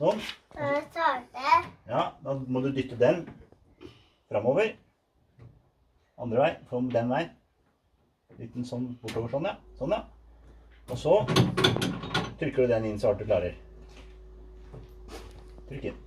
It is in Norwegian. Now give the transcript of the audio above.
Sånn. Ja, da må du dytte den framover. Andre vei. Kom den veien. Dytt den sånn bortover sånn, ja. Sånn, ja. Og så trykker du den inn så hardt du klarer. Trykk inn.